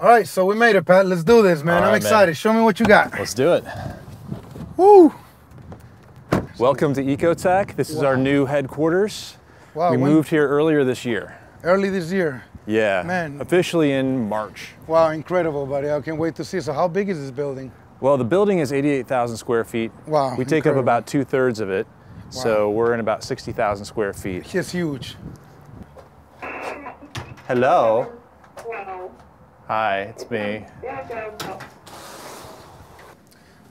All right, so we made it, Pat. Let's do this, man. All I'm right, excited. man. Show me what you got. Let's do it. Woo! Welcome to Ecotech. This is our new headquarters. Wow, we moved here earlier this year. early this year. Yeah. Man. Officially in March. Wow, incredible, buddy. I can't wait to see. So, how big is this building? Well, the building is 88,000 square feet. Wow, We take up about two thirds of it. Wow. So we're in about 60,000 square feet. It's huge. Hello. Wow. Hi, it's me.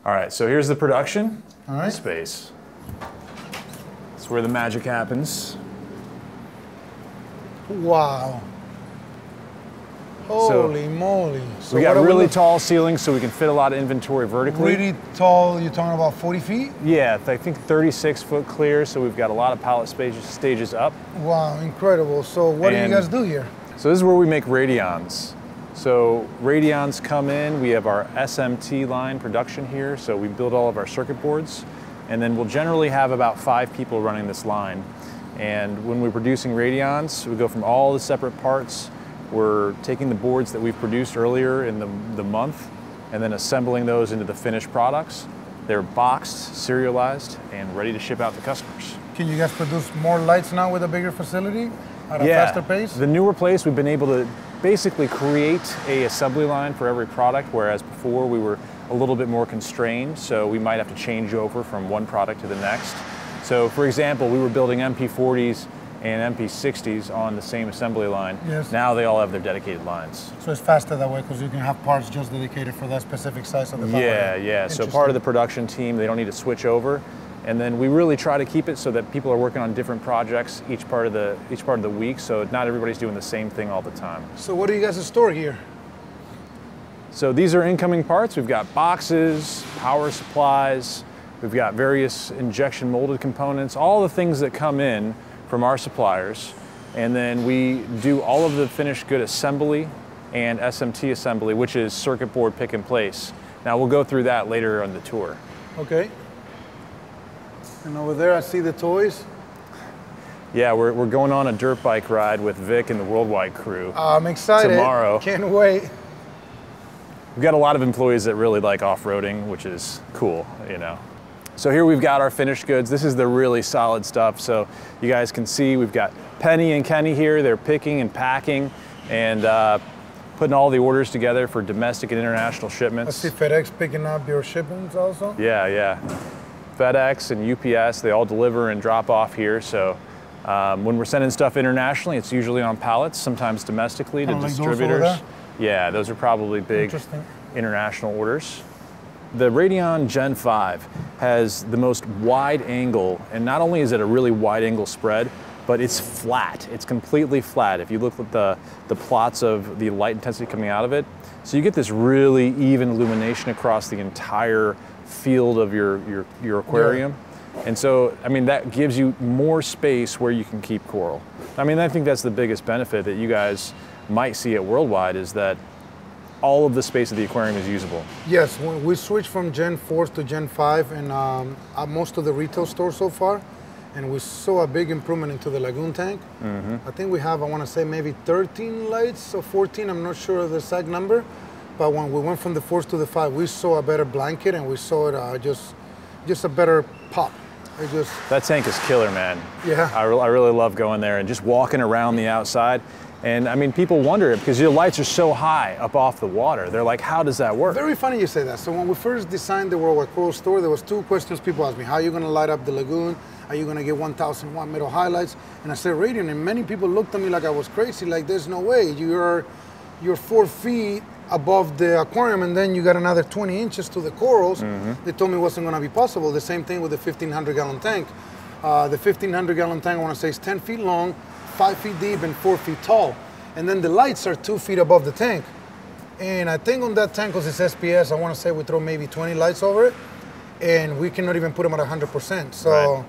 All right, so here's the production All right. space. It's where the magic happens. Wow. Holy moly. So we got are we really tall ceilings so we can fit a lot of inventory vertically. Really tall. You're talking about 40 feet? Yeah, I think 36 foot clear, so we've got a lot of pallet stages, stages up. Wow, incredible. So, what do you guys do here? So this is where we make radions. So radions come in, we have our SMT line production here, so we build all of our circuit boards, and then we'll generally have about five people running this line. And when we're producing radions, we go from all the separate parts, we're taking the boards that we've produced earlier in the, the month, and then assembling those into the finished products. They're boxed, serialized, and ready to ship out to customers. Can you guys produce more lights now with a bigger facility at a faster pace? The newer place, we've been able to basically create a assembly line for every product, whereas before we were a little bit more constrained, so we might have to change over from one product to the next. So for example, we were building MP40s and MP60s on the same assembly line. Yes. Now they all have their dedicated lines. So it's faster that way because you can have parts just dedicated for that specific size of the power. Yeah, yeah. So part of the production team, they don't need to switch over. And then we really try to keep it so that people are working on different projects each part of the each part of the week, so not everybody's doing the same thing all the time. So what do you guys store here? So these are incoming parts. We've got boxes, power supplies, we've got various injection molded components, all the things that come in from our suppliers. And then we do all of the finished good assembly and SMT assembly, which is circuit board pick and place. Now we'll go through that later on the tour. Okay. And over there I see the toys. Yeah, we're, we're going on a dirt bike ride with Vic and the Worldwide crew. I'm excited. Tomorrow. Can't wait. We've got a lot of employees that really like off-roading, which is cool, you know. So here we've got our finished goods. This is the really solid stuff. So you guys can see we've got Penny and Kenny here. They're picking and packing and uh, putting all the orders together for domestic and international shipments. I see FedEx picking up your shipments also. Yeah, yeah. FedEx and UPS, they all deliver and drop off here. So um, when we're sending stuff internationally, it's usually on pallets, sometimes domestically to like distributors. Yeah, those are probably big international orders. The Radion Gen 5 has the most wide angle, and not only is it a really wide angle spread, but it's flat. It's completely flat. If you look at the, the plots of the light intensity coming out of it, so you get this really even illumination across the entire field of your, your, your aquarium. And so, I mean, that gives you more space where you can keep coral. I mean, I think that's the biggest benefit that you guys might see at Worldwide is that all of the space of the aquarium is usable. Yes, we switched from Gen 4 to Gen 5 and um, most of the retail stores so far, and we saw a big improvement into the lagoon tank. Mm-hmm. I think we have, I want to say maybe 13 lights or 14, I'm not sure of the exact number. But when we went from the 4 to the 5, we saw a better blanket and we saw it uh, just, just a better pop. It just, That tank is killer, man. Yeah. I, re- I really love going there and just walking around the outside. And I mean, people wonder it because your lights are so high up off the water. They're like, how does that work? Very funny you say that. So when we first designed the World Worldwide Coral store, there was two questions people asked me. How are you going to light up the lagoon? Are you going to get 1,000 watt metal halides? And I said Radion. And many people looked at me like I was crazy. Like there's no way. You're you're four feet above the aquarium, and then you got another 20 inches to the corals. They told me it wasn't going to be possible. The same thing with the 1,500 gallon tank. Uh, the 1,500 gallon tank, I want to say, is 10 feet long, five feet deep, and four feet tall. And then the lights are two feet above the tank. And I think on that tank, because it's SPS, I want to say we throw maybe 20 lights over it, and we cannot even put them at 100%. So, Right.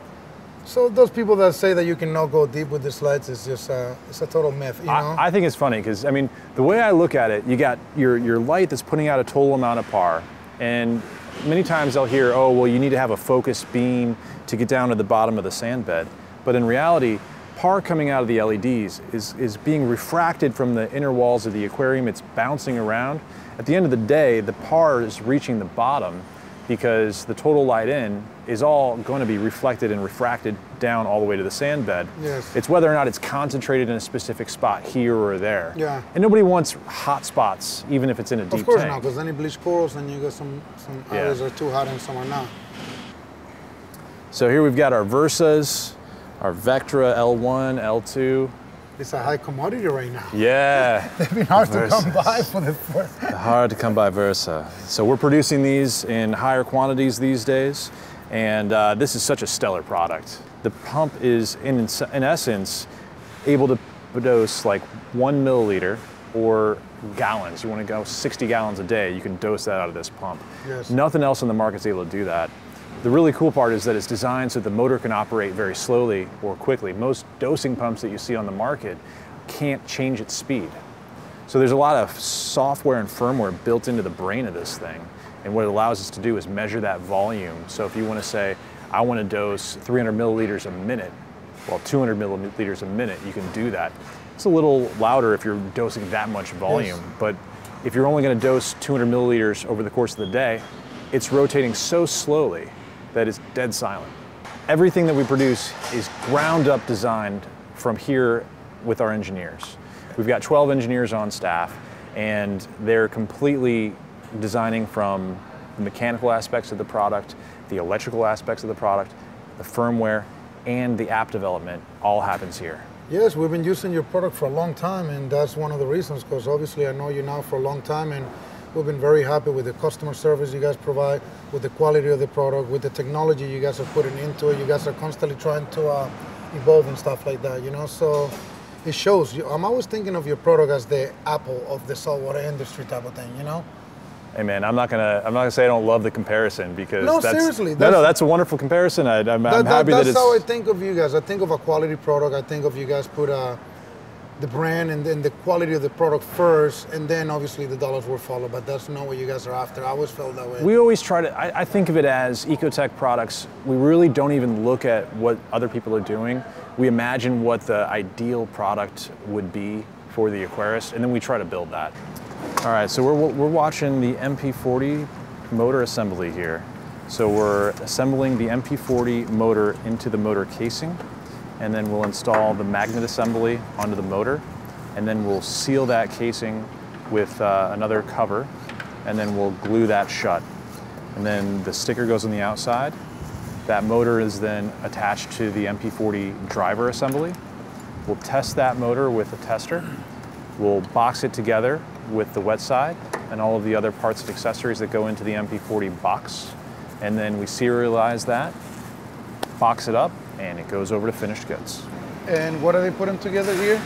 so those people that say that you cannot go deep with these lights is just uh, it's a total myth, you know. I, I think it's funny because I mean the way I look at it, you got your your light that's putting out a total amount of par, and many times I'll hear, oh well, you need to have a focused beam to get down to the bottom of the sand bed, but in reality, par coming out of the LEDs is, is being refracted from the inner walls of the aquarium. It's bouncing around. At the end of the day, the par is reaching the bottom because the total light in is all going to be reflected and refracted down all the way to the sand bed. Yes. It's whether or not it's concentrated in a specific spot here or there. Yeah. And nobody wants hot spots, even if it's in a deep tank. Of course tank. not, because then you bleach corals and you got some, some Yeah. areas are too hot and some are not. So here we've got our Versas, our Vectra L1, L2. It's a high commodity right now. Yeah. They've been hard to come by for the first. Hard to come by Versa. So we're producing these in higher quantities these days, and uh, this is such a stellar product. The pump is, in, in essence, able to dose like one milliliter or gallons. You want to go 60 gallons a day, you can dose that out of this pump. Yes. Nothing else in the market's able to do that. The really cool part is that it's designed so the motor can operate very slowly or quickly. Most dosing pumps that you see on the market can't change its speed. So there's a lot of software and firmware built into the brain of this thing. And what it allows us to do is measure that volume. So if you want to say, I want to dose 300 milliliters a minute, well, 200 milliliters a minute, you can do that. It's a little louder if you're dosing that much volume, but if you're only going to dose 200 milliliters over the course of the day, it's rotating so slowly that it's dead silent. Everything that we produce is ground up designed from here with our engineers. We've got 12 engineers on staff, and they're completely designing from the mechanical aspects of the product, the electrical aspects of the product, the firmware, and the app development all happens here. Yes, we've been using your product for a long time, and that's one of the reasons. Because obviously, I know you now for a long time, and we've been very happy with the customer service you guys provide, with the quality of the product, with the technology you guys are putting into it. You guys are constantly trying to uh, evolve and stuff like that. You know, so it shows. You, I'm always thinking of your product as the Apple of the saltwater industry type of thing. You know. Hey man, I'm not gonna I'm not gonna say I don't love the comparison because No, that's, seriously, no, no, that's- that's a wonderful comparison. I, I'm, I'm That- that- happy that, that's how I think of you guys. I think of a quality product. I think of you guys put uh, the brand and then the quality of the product first, and then obviously the dollars will follow. But that's not what you guys are after. I always felt that way. We always try to, I, I think of it as ecotech products. We really don't even look at what other people are doing. We imagine what the ideal product would be for the aquarist, and then we try to build that. All right, so we're, we're watching the MP40 motor assembly here. So we're assembling the MP40 motor into the motor casing, and then we'll install the magnet assembly onto the motor, and then we'll seal that casing with uh, another cover, and then we'll glue that shut. And then the sticker goes on the outside. That motor is then attached to the MP40 driver assembly. We'll test that motor with a tester. We'll box it together with the wet side and all of the other parts and accessories that go into the MP40 box. And then we serialize that, box it up, and it goes over to finished goods. and what are they putting together here?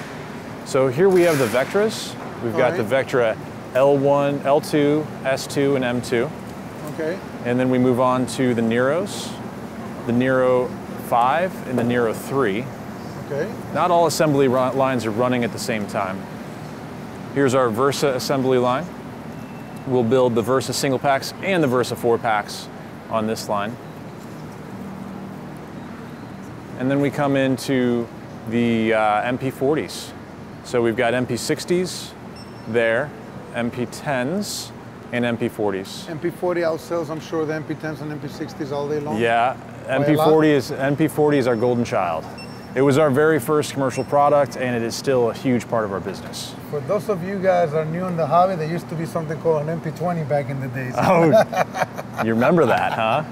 So here we have the Vectras. We've got the Vectra L1, L2, S2, and M2. Okay. And then we move on to the Neros, the Nero 5, and the Nero 3. Okay. Not all assembly lines are running at the same time. Here's our Versa assembly line. We'll build the Versa single packs and the Versa four packs on this line. And then we come into the uh, MP40s. So we've got MP60s there, MP10s, and MP40s. MP40 outsells, I'm sure, the MP10s and MP60s all day long. Yeah. MP40 is MP40 is our golden child. It was our very first commercial product, and it is still a huge part of our business. For those of you guys are new in the hobby, there used to be something called an MP20 back in the days. Oh, you remember that, huh?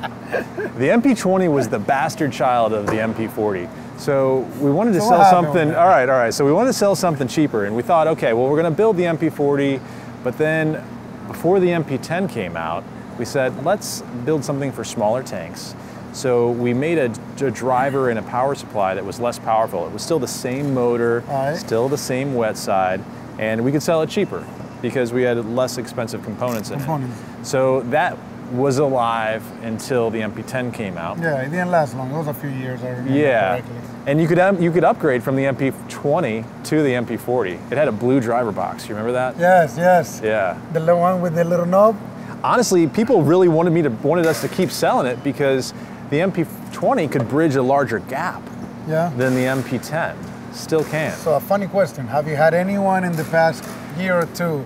The MP20 was the bastard child of the MP40. So we wanted to So sell what happened with something. All right, all right. So we wanted to sell something cheaper, and we thought, okay, well, we're going to build the MP40, but then before the MP10 came out, we said, let's build something for smaller tanks. So we made a, a driver and a power supply that was less powerful. It was still the same motor, right. still the same wet side, and we could sell it cheaper because we had less expensive components in it. So that was alive until the MP10 came out. Yeah, it didn't last long. It was a few years, I remember Yeah. correctly. And you could um, you could upgrade from the MP20 to the MP40. It had a blue driver box. You remember that? Yes, yes. Yeah. The little one with the little knob. Honestly, people really wanted me to wanted us to keep selling it because the MP20 could bridge a larger gap. Yeah. than the MP10. Still can. So a funny question: Have you had anyone in the past year or two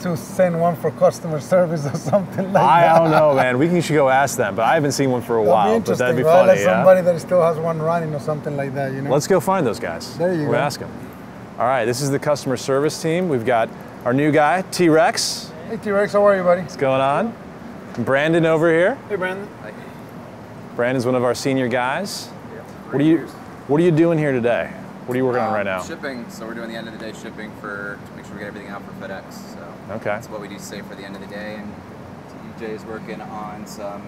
to send one for customer service or something like I that? I don't know, man. We can should go ask them, but I haven't seen one for a That'd while. But interesting, that'd be right? funny. Like yeah? somebody that still has one running or something like that, you know? Let's go find those guys. There you we'll go. ask them. All right, this is the customer service team. We've got our new guy, T Rex. Hey T-Rex, how are you, buddy? What's going on? Brandon over here. Hey, Brandon. Brandon's one of our senior guys. What are you What are you doing here today? What are you working on Um, right now? Shipping. So we're doing the end of the day shipping for to make sure we get everything out for FedEx. So Okay. that's what we do save for the end of the day. And TJ is working on some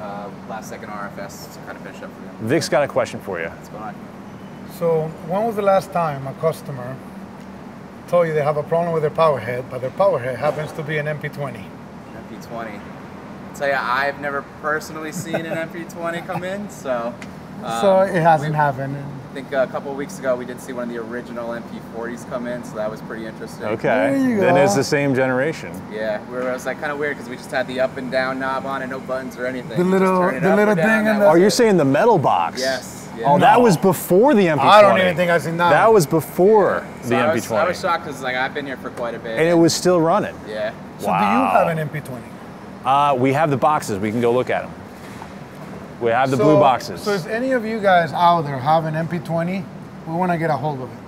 uh, last second RFS to kind of finish up for them. Vic's got a question for you. What's going on? So, when was the last time a customer told you they have a problem with their power head, but their power head happens to be an MP20? MP20. I'll tell you, I've never personally seen an MP20 come in, so. um, so it hasn't we- happened. I think a couple of weeks ago we did see one of the original MP40s come in, so that was pretty interesting. Okay. There you Then go. it's the same generation. Yeah, we were, it was like kind of weird because we just had the up and down knob on it, no buttons or anything. The little- the little down, thing that and the- Oh, you're it. saying the metal box? Yes. yeah. Oh, that No. was before the MP20. I don't even think I've seen that. That was before So the I MP20. I was shocked because like I've been here for quite a bit. and it was still running. yeah. So, do you have an MP20? Uh, we have the boxes. We can go look at them. We have the So- blue boxes. So, if any of you guys out there have an MP20, we want to get a hold of it.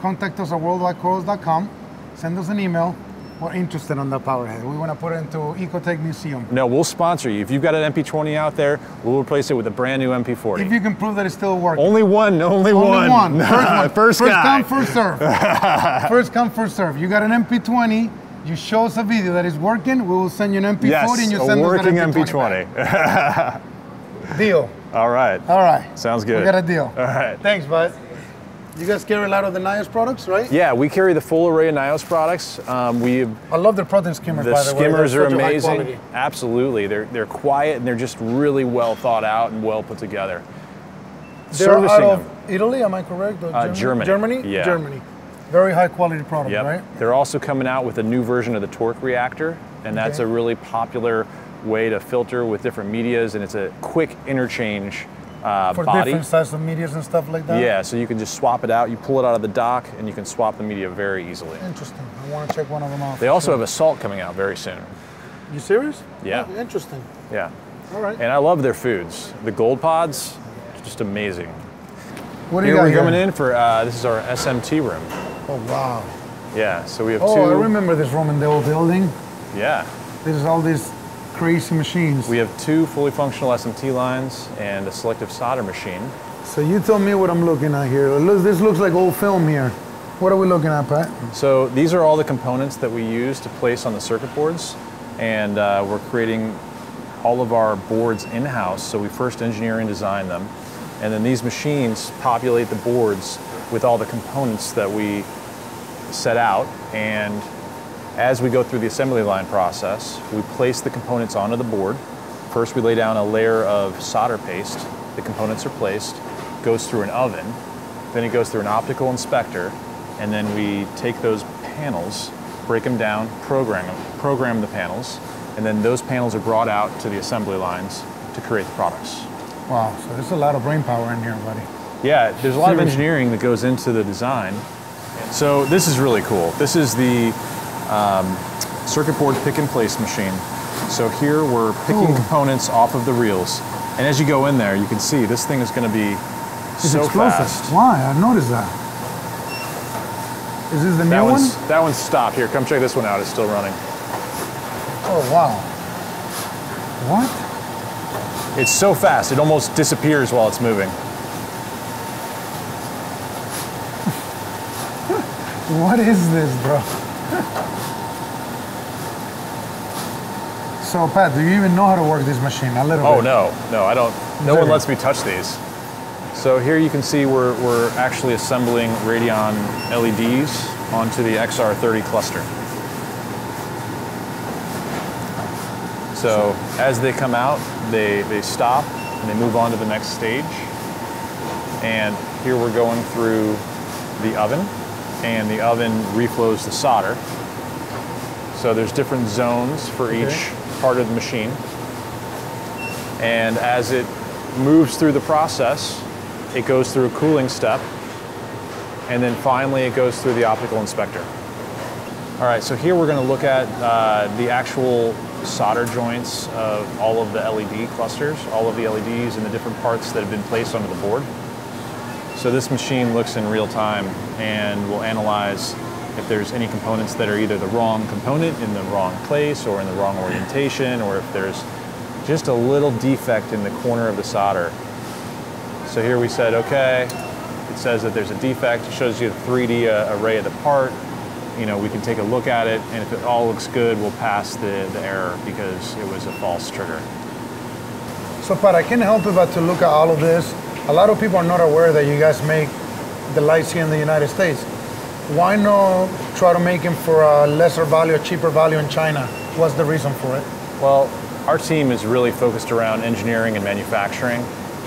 Contact us at worldwidecorals.com. Send us an email. We're interested on that powerhead. We want to put it into Ecotech Museum. no, we'll sponsor you. If you've got an MP20 out there, we'll replace it with a brand new MP40. If you can prove that it's still working. only one, only, Only one. one. First one. First first come, first serve. first come, first serve. You got an MP20. You show us a video that is working. We will send you an MP40 yes, and you a send working us an MP20. MP20. back. Deal. All right. All right. Sounds good. We got a deal. All right. Thanks, bud. You guys carry a lot of the Nyos products, right? Yeah, we carry the full array of Nyos products. Um, we I love their protein skimmers, the by the way. skimmers They're are such a high amazing. quality. Absolutely, they're they're quiet and they're just really well thought out and well put together. They're out Servicing of them. Italy, am I correct? Or Uh, Germany. Germany? Yeah. Germany. Very high quality product, Yep. right? They're also coming out with a new version of the torque reactor, and that's Okay. a really popular way to filter with different medias, and it's a quick interchange uh, For body. different sizes of medias and stuff like that. Yeah, so you can just swap it out. You pull it out of the dock, and you can swap the media very easily. Interesting. I want to check one of them out. They also sure. have a salt coming out very soon. You serious? Yeah. Oh, interesting. Yeah, All right. and I love their foods. The gold pods, just amazing. What do you Here got we're coming in for uh, this is our SMT room. Oh wow. Yeah, so we have Oh, two. I remember this room in the old building. Yeah, This is all these crazy machines. we have two fully functional SMT lines and a selective solder machine. so you tell me what I'm looking at here. This looks like old film here. What are we looking at, Pat? So these are all the components that we use to place on the circuit boards, and uh, we're creating all of our boards in-house. So we first engineer and design them, and then these machines populate the boards with all the components that we set out. And as we go through the assembly line process, we place the components onto the board. First, we lay down a layer of solder paste. The components are placed, goes through an oven, then it goes through an optical inspector, and then we take those panels, break them down, program them, program the panels, and then those panels are brought out to the assembly lines to create the products. Wow. So there's a lot of brain power in here, buddy. Yeah, there's a lot of engineering that goes into the design. So this is really cool. This is the um, circuit board pick and place machine. So here we're picking Ooh. components off of the reels, and as you go in there, you can see this thing is going to be It's so explosive. fast. Why? I noticed that. Is this the That new one? that one's stopped. Here, come check this one out. It's still running. Oh wow. What? It's so fast, it almost disappears while it's moving. What is this, bro? so, Pat, do you even know how to work this machine? A little Oh bit. no, no, I don't. No one lets me touch these. So here you can see we're, we're actually assembling Radion LEDs onto the XR30 cluster. So as they come out, they, they stop and they move on to the next stage. And here we're going through the oven and the oven reflows the solder. So there's different zones for Okay. each part of the machine. And as it moves through the process, it goes through a cooling step, and then finally it goes through the optical inspector. All right, so here we're going to look at uh, the actual solder joints of all of the LED clusters, all of the LEDs and the different parts that have been placed onto the board. So this machine looks in real time and will analyze if there's any components that are either the wrong component in the wrong place or in the wrong orientation, or if there's just a little defect in the corner of the solder. So here we said, okay, it says that there's a defect, it shows you a 3D uh, array of the part. You know, we can take a look at it, and if it all looks good, we'll pass the, the error because it was a false trigger. So, Pat, I can't help it but to look at all of this. A lot of people are not aware that you guys make the lights here in the United States. Why not try to make them for a lesser value, a cheaper value in China? What's the reason for it? Well, our team is really focused around engineering and manufacturing.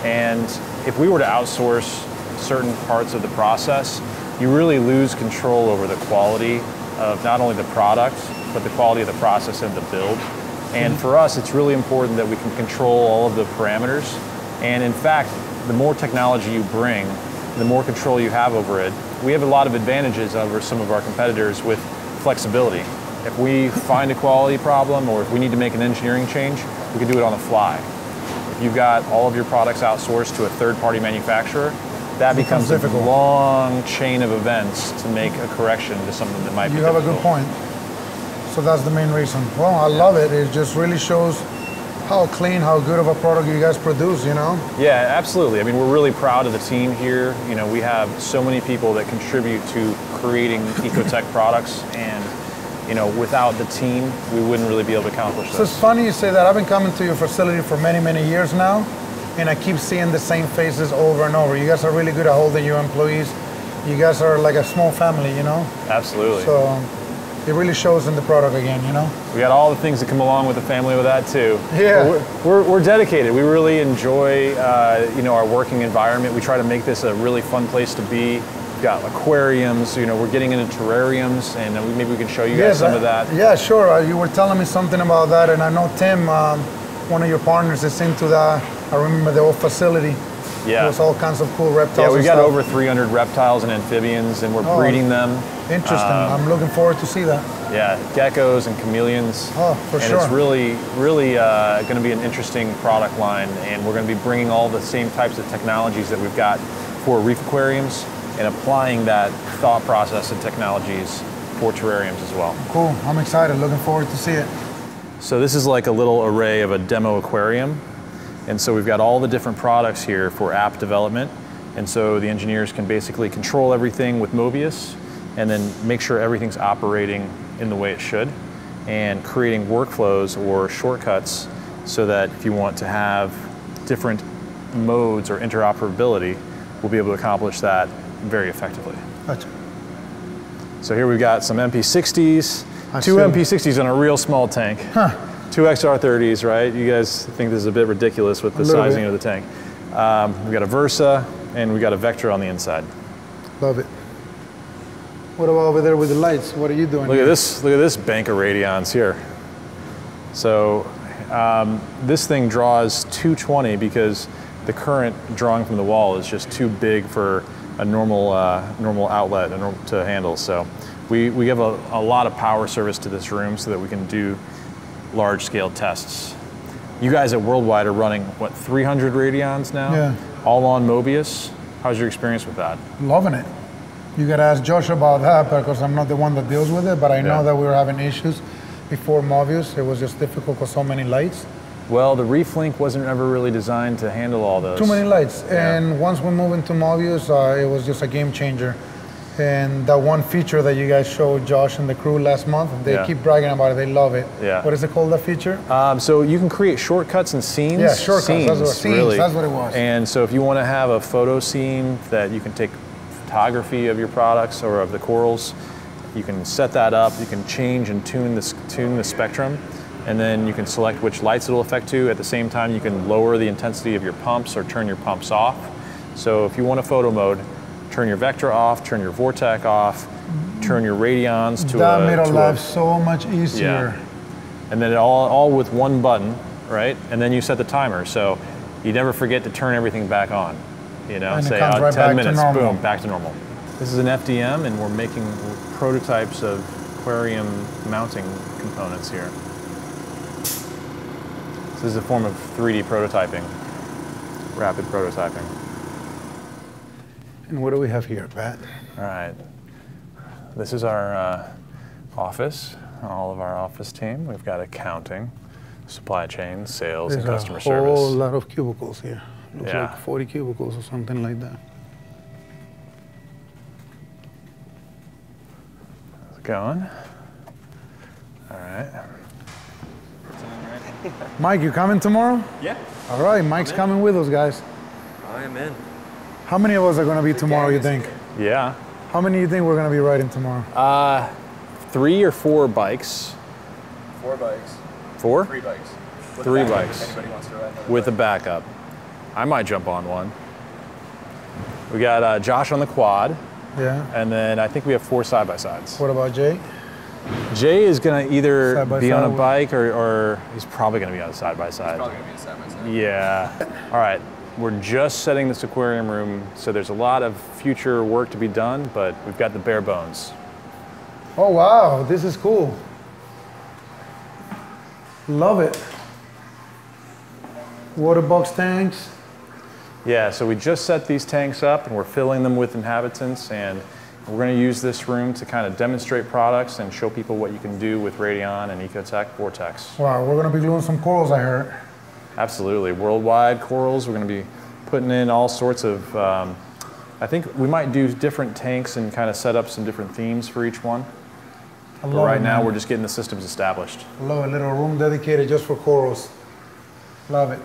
And if we were to outsource certain parts of the process, you really lose control over the quality of not only the product, but the quality of the process and the build. And hmm. for us, it's really important that we can control all of the parameters. And in fact, the more technology you bring, the more control you have over it. We have a lot of advantages over some of our competitors with flexibility. If we find a quality problem or if we need to make an engineering change, we can do it on the fly. If you've got all of your products outsourced to a third party manufacturer, that becomes, becomes a long chain of events to make a correction to something that might be You have a good point. So that's the main reason. Well, I love it. It just really shows how clean, how good of a product you guys produce, you know? Yeah, absolutely. I mean, we're really proud of the team here. You know, we have so many people that contribute to creating Ecotech products, and you know, without the team, we wouldn't really be able to accomplish So it's funny you say that. I've been coming to your facility for many, many years now, and I keep seeing the same faces over and over. You guys are really good at holding your employees. You guys are like a small family, you know? Absolutely. So it really shows in the product again, you know? we got all the things that come along with the family with that too. Yeah. We're, we're, we're dedicated. We really enjoy, uh, you know, our working environment. We try to make this a really fun place to be. We've got aquariums. You know, we're getting into terrariums, and we- maybe we can show you guys some I- of that. Yeah, sure. Uh, you were telling me something about that, and I know Tim, um, one of your partners, is into that. I remember the old facility. Yeah. There was all kinds of cool reptiles. Yeah, we've got stuff. over 300 reptiles and amphibians, and we're Oh. breeding them. Interesting. Um, I'm looking forward to see that. Yeah, geckos and chameleons. Oh, for and sure. it's really, really uh, going to be an interesting product line, and we're going to be bringing all the same types of technologies that we've got for reef aquariums and applying that thought process and technologies for terrariums as well. Cool. I'm excited. Looking forward to see it. So this is like a little array of a demo aquarium. And so we've got all the different products here for app development. And so the engineers can basically control everything with Mobius and then make sure everything's operating in the way it should and creating workflows or shortcuts so that if you want to have different modes or interoperability, we'll be able to accomplish that very effectively. Gotcha. So here we've got some MP60s, I two see. MP60s in a real small tank. Two XR30s, right? You guys think this is a bit ridiculous with the sizing bit. of the tank. Um, we've got a Versa and we've got a Vectra on the inside. Love it. What about over there with the lights? What are you doing? Look here? at this, look at this bank of Radions here. So um, this thing draws 220 because the current drawing from the wall is just too big for a normal, uh, normal outlet to handle. So we, we give a, a lot of power service to this room so that we can do large scale tests. You guys at Worldwide are running, what, 300 Radions now? Yeah. All on Mobius? How's your experience with that? Loving it. You gotta ask Josh about that because I'm not the one that deals with it, but I know Yeah. that we were having issues before Mobius. It was just difficult because so many lights. Well, the Reef Link wasn't ever really designed to handle all those. Too many lights. Yeah. And once we moved into Mobius, uh, it was just a game changer. And that one feature that you guys showed Josh and the crew last month, they Yeah. keep bragging about it. They love it. Yeah. What is it called, that feature? Um, so you can create shortcuts and scenes. Yeah, shortcuts, that's what- Scenes, scenes, really. that's what it was. And so if you want to have a photo scene that you can take photography of your products or of the corals, you can set that up. You can change and tune this tune the spectrum, and then you can select which lights it'll affect to. At the same time, you can lower the intensity of your pumps or turn your pumps off. So if you want a photo mode, turn your Vectra off, turn your Vortech off, turn your Radions to that a made our life so much easier. and then it all, all with one button, right? And then you set the timer, so you never forget to turn everything back on. You know, And say uh, right 10 back minutes, boom, back to normal. This is an FDM, and we're making prototypes of aquarium mounting components here. This is a form of 3D prototyping, rapid prototyping. And what do we have here, Pat? All right. This is our uh, office, all of our office team. We've got accounting, supply chain, sales, There's and customer service. a whole service. lot of cubicles here. Looks Yeah. like 40 cubicles or something like that. How's it going? All right. Mike, you coming tomorrow? Yeah, All right, Mike's coming with us, guys. I am in. How many of us are going to be tomorrow, you think? Yeah. How many do you think we're going to be riding tomorrow? Uh, three or four bikes. Four bikes, Four? three bikes. With Three bikes. If anybody wants to ride another with a bike. backup. I might jump on one. We got uh, Josh on the quad, yeah. and then I think we have four side by sides. What about Jay? Jay is gonna either Side by be on a bike or, or he's probably gonna be on a side by side. Probably gonna be a side by side. Yeah. All right. We're just setting this aquarium room, so there's a lot of future work to be done, but we've got the bare bones. Oh, wow, this is cool. Love it. Water box tanks. Yeah, so we just set these tanks up and we're filling them with inhabitants and we're going to use this room to kind of demonstrate products and show people what you can do with Radion and Ecotech Vortech. Wow, we're going to be gluing some corals, I heard. Absolutely. Worldwide corals, we're going to be putting in all sorts of, um, I think we might do different tanks and kind of set up some different themes for each one. I But right now we're just getting the systems established. Love a little room dedicated just for corals. Love it.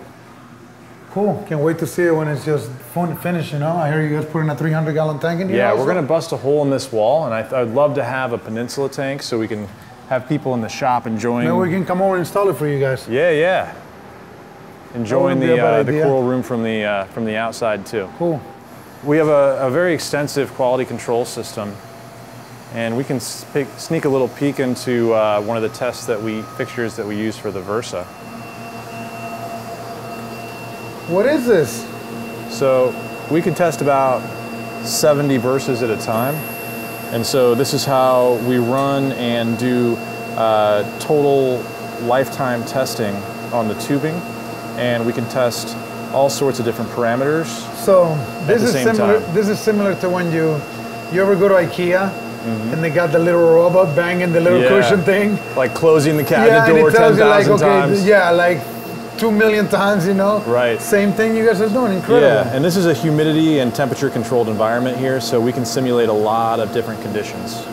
Cool. Can't wait to see it when it's just fun finished, you know? I hear you guys putting a 300 gallon tank in here. Yeah, we're going to bust a hole in this wall and I th- I'd love to have a peninsula tank so we can have people in the shop enjoying Maybe we can come over and install it for you guys. Yeah, yeah. Enjoying wouldn't be a the, uh, the coral room from the, uh, from the outside too. Cool. We have a, a very extensive quality control system and we can spe- sneak a little peek into uh, one of the tests that we, fixtures that we use for the Versa. What is this? So we can test about 70 Versas at a time. And so this is how we run and do uh, total lifetime testing on the tubing. And we can test all sorts of different parameters. So this is similar. time. This is similar to when you you ever go to IKEA Mm-hmm. and they got the little robot banging the little Yeah. cushion thing. Like closing the yeah, cabinet and door it tells you like okay, times. yeah, like two million times, you know. Right. Same thing you guys are doing. Incredible. Yeah, and this is a humidity and temperature controlled environment here, so we can simulate a lot of different conditions.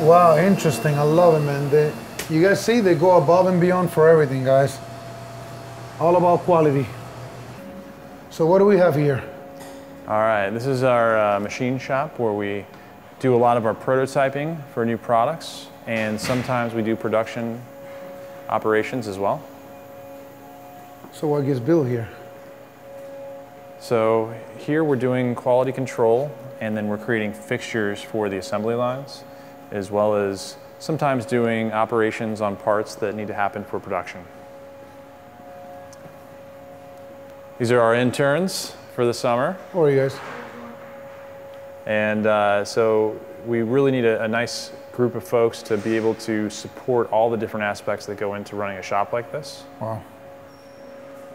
Wow, interesting. I love it, man. They, you guys see, they go above and beyond for everything, guys. All about quality. So what do we have here? All right, this is our uh, machine shop where we do a lot of our prototyping for new products, and sometimes we do production operations as well. So what gets built here? So here we're doing quality control, and then we're creating fixtures for the assembly lines, as well as sometimes doing operations on parts that need to happen for production. These are our interns for the summer. Who are you guys? And uh, so we really need a, a nice group of folks to be able to support all the different aspects that go into running a shop like this. Wow.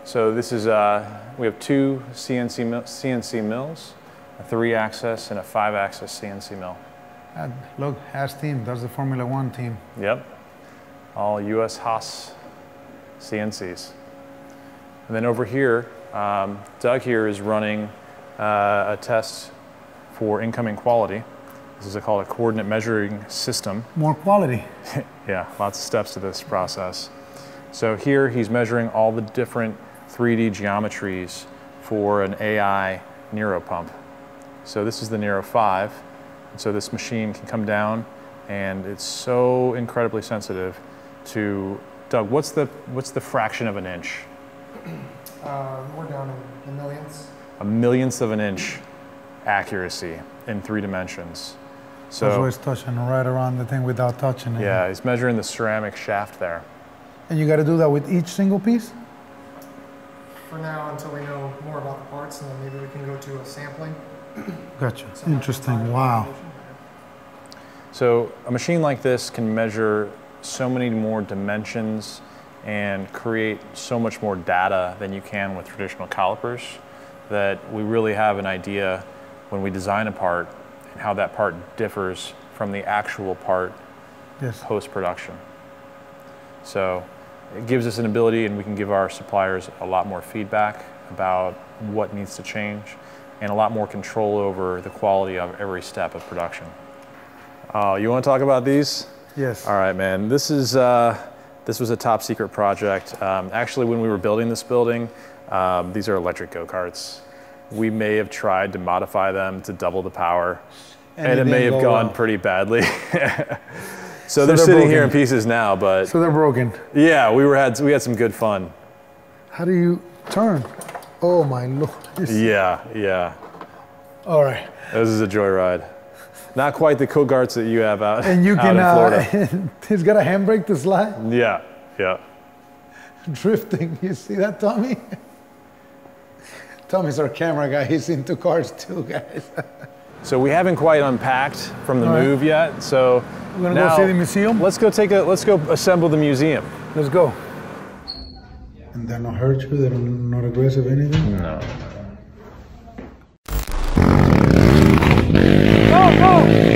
So this is, uh, we have two CNC, mil- CNC mills, a three axis and a five axis CNC mill. Uh, look, Haas team. That's the Formula One team. Yep. All US Haas CNCs. And then over here, um, Doug here is running uh, a test for incoming quality. This is called a coordinate measuring system. More quality. Yeah, lots of steps to this process. So here he's measuring all the different 3D geometries for an AI Nero pump. So this is the Nero 5. And so this machine can come down and it's so incredibly sensitive to Doug, what's the what's the fraction of an inch? Uh, we're down in the millions. A millionth of an inch accuracy in three dimensions. So So always touching right around the thing without touching it. yeah, he's measuring the ceramic shaft there. And you got to do that with each single piece. for now until we know more about the parts, and then maybe we can go to a sampling. Gotcha. some Interesting. Wow. So a machine like this can measure so many more dimensions and create so much more data than you can with traditional calipers that we really have an idea when we design a part and how that part differs from the actual part Yes. post production. So it gives us an ability and we can give our suppliers a lot more feedback about what needs to change and a lot more control over the quality of every step of production. Oh, you want to talk about these? Yes. All right, man. This is uh, this was a top secret project. Um, actually, when we were building this building, um, these are electric go karts. We may have tried to modify them to double the power, And and, it may have go gone well. pretty badly. so, they're, they're sitting here in pieces now, but So they're broken. yeah, we were had we had some good fun. How do you turn? Oh my lord. Yeah, yeah. All right. This is a joyride. Not quite the go karts that you have out, And you out can. in Florida. Uh, he's got a handbrake to slide. yeah, yeah. Drifting. You see that, Tommy? Tommy's our camera guy. He's into cars too, guys. So we haven't quite unpacked from the All right. move yet. So We're gonna go now see the museum? Let's go take a. Let's go assemble the museum. Let's go. And they're not hurt you. They're not aggressive. Anything. No. go, go.